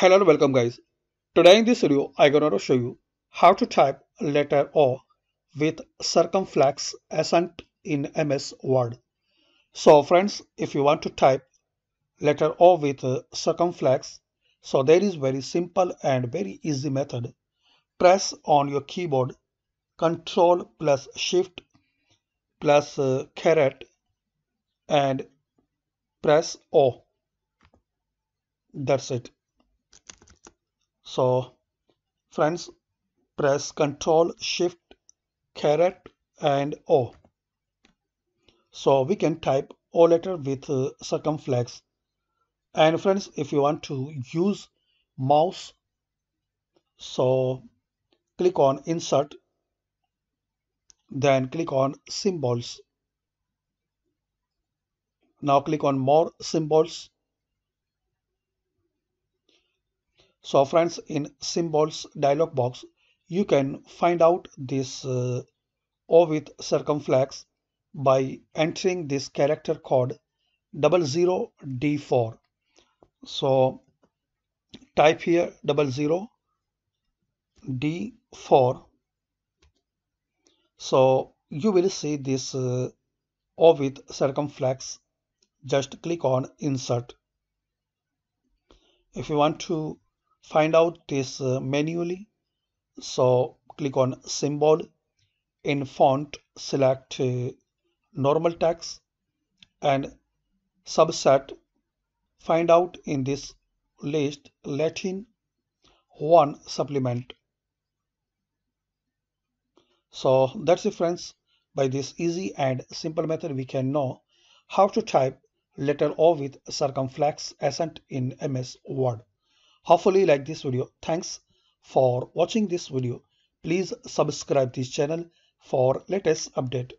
Hello and welcome guys. Today in this video I'm gonna show you how to type letter O with circumflex accent in MS Word. So friends if you want to type letter O with circumflex so there is very simple and very easy method. Press on your keyboard Control plus Shift plus uh, caret and press O. That's it. So friends press Control Shift caret and O. So we can type O letter with uh, circumflex. And friends if you want to use mouse so click on insert then click on symbols now click on more symbols so friends in symbols dialog box. You can find out this uh, O with circumflex by entering this character code 00D4 so type here 00D4 so you will see this uh, O with circumflex. Just click on insert. If you want to find out this uh, manually so click on symbol in font select uh, normal text and subset find out in this list Latin 1 supplement so that's it friends. By this easy and simple method we can know how to type letter O with circumflex accent in MS Word. Hopefully you like this video. Thanks for watching this video. Please subscribe this channel for latest update.